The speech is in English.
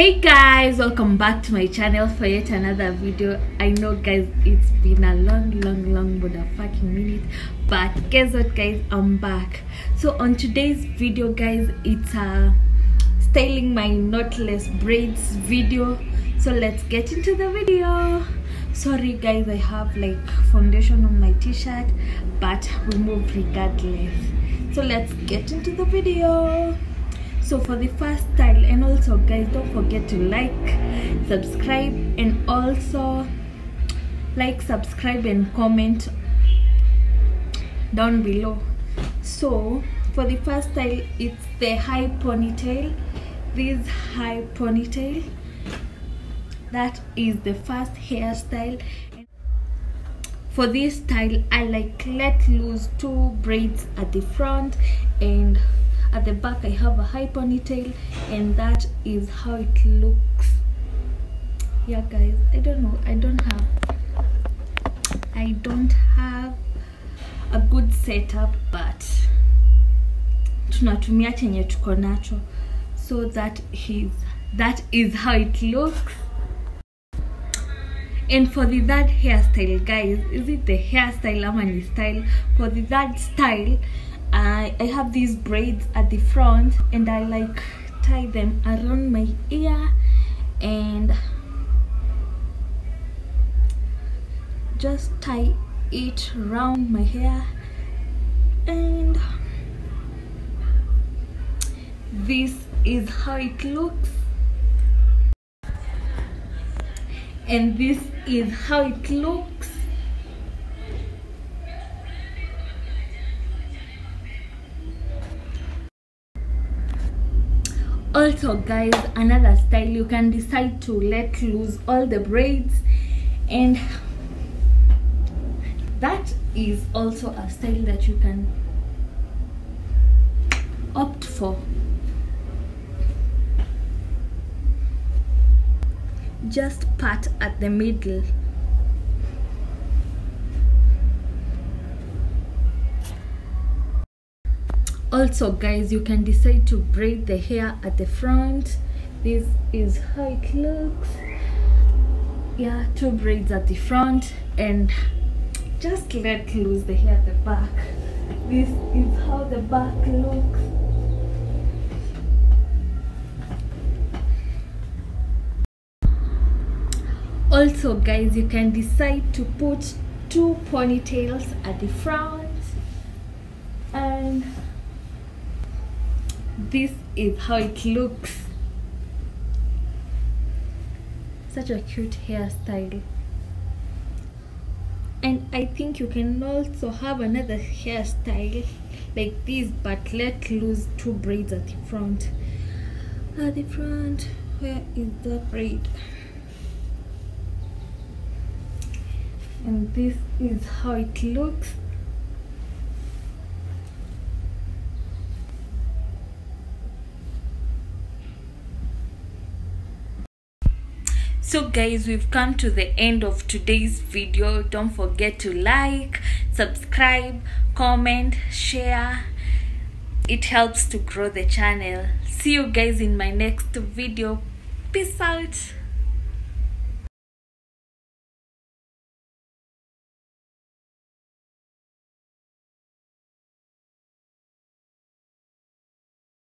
hey guys welcome back to my channel for yet another video. I know guys it's been a long long long motherfucking minute but guess what guys i'm back. So on today's video guys it's a styling my knotless braids video. So let's get into the video. Sorry guys i have like foundation on my t-shirt but we move regardless. So let's get into the video so for the first style and also guys don't forget to like subscribe and also like subscribe and comment down below. So for the first style it's the high ponytail. This high ponytail that is the first hairstyle. For this style i like let loose two braids at the front and at the back i have a high ponytail and that is how it looks. Yeah guys i don't know i don't have i don't have a good setup but tunatumia chenye tuko nacho. So that is that is how it looks. And for the third hairstyle guys is it the hairstyle ama ni style? For the third style I, I have these braids at the front and I like tie them around my ear and just tie it around my hair and this is how it looks. And this is how it looks also guys another style you can decide to let loose all the braids. And that is also a style that you can opt for. Just part at the middle also guys you can decide to braid the hair at the front. This is how it looks. Yeah two braids at the front and just let loose the hair at the back. This is how the back looks. Also guys you can decide to put two ponytails at the front and this is how it looks. Such a cute hairstyle. And i think you can also have another hairstyle like this but let loose two braids at the front. At the front where is the braid? And this is how it looks so guys we've come to the end of today's video. Don't forget to like subscribe comment share. It helps to grow the channel. See you guys in my next video. Peace out